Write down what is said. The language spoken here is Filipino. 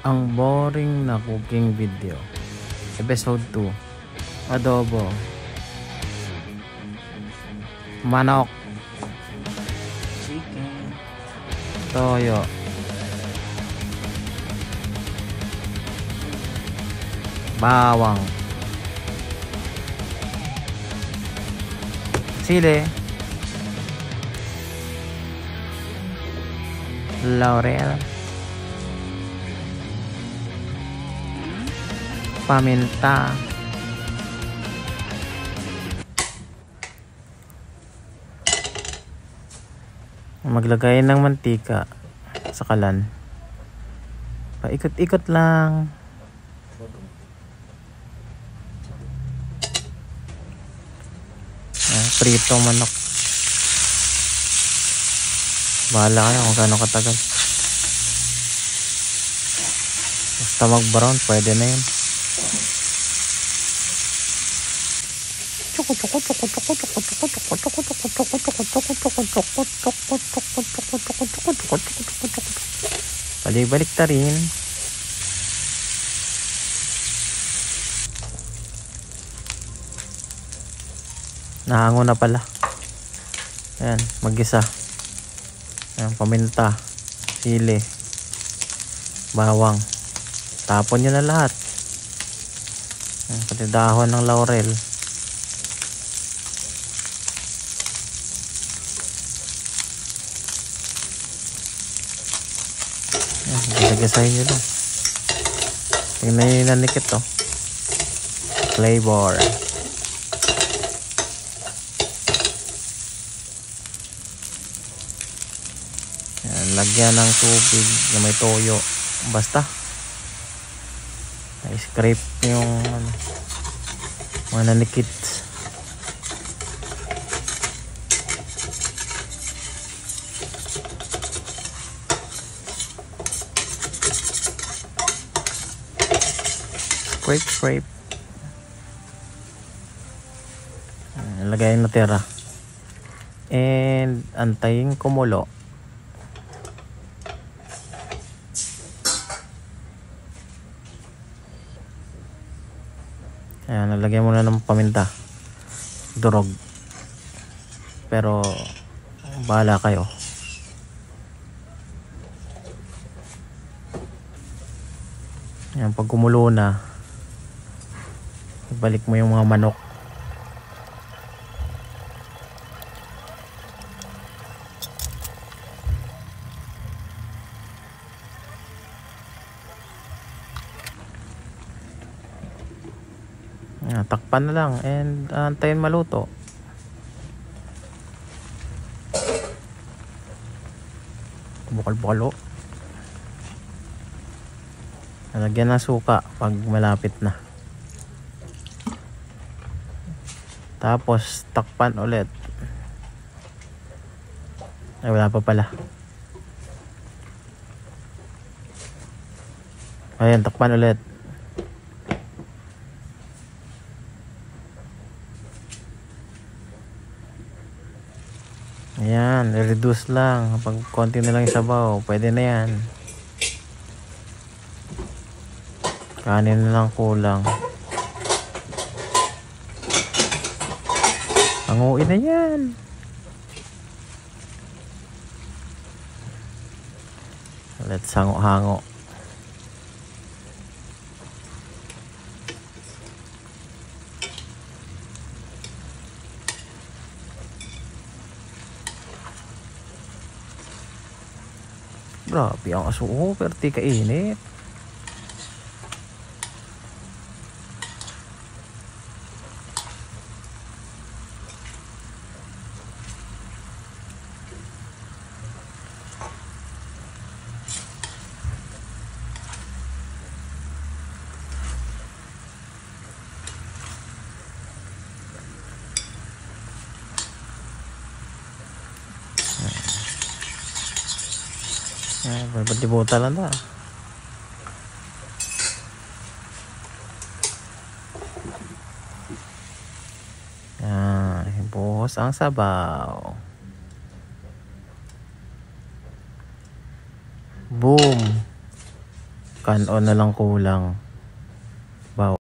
Ang boring na cooking video. Episode 2. Adobo. Manok. Chicken. Toyo. Bawang. Sili. Laurel. Paminta. Maglagay ng mantika sa kalan. Paikot-ikot lang. Ah, prito manok. Bahala kayo kung gaano katagal. Basta mag-brown, pwede na yun. Balik-balik ta rin. Nahango na pala. Ayan, mag-isa. Ayan, paminta, sili, bawang. Tapon nyo na lahat. Ayan, pati dahon ng laurel. Ayan, gilagasahin nyo lang. Tingnan nyo yung nanikit to. Flavor. Ayan, lagyan ng tubig na may toyo. Basta. I-scrape yung ano, mga nanikit. Scrape, scrape. Ayan, Lagay yung natira. And antayin kumulo. Ayan, nalagyan mo na ng paminta. Durog. Pero, bahala kayo. Ayan, pag kumulo na, ibalik mo yung mga manok. Ayan, takpan na lang and antayin maluto. Bukal-bukalo. Lalagyan ng suka pag malapit na. Tapos takpan ulit. Ay wala pa pala. Ayan, takpan ulit. Ayan, i-reduce lang. Pag konti na lang sabaw, pwede na yan. Kanin na lang kulang. Hanguin na yan. Let's hango-hango. Grabe ang aso ko, pero. Ay, ba't di buta lang na? Yan, buhos ang sabaw. Boom. kanon na lang kulang. Baw.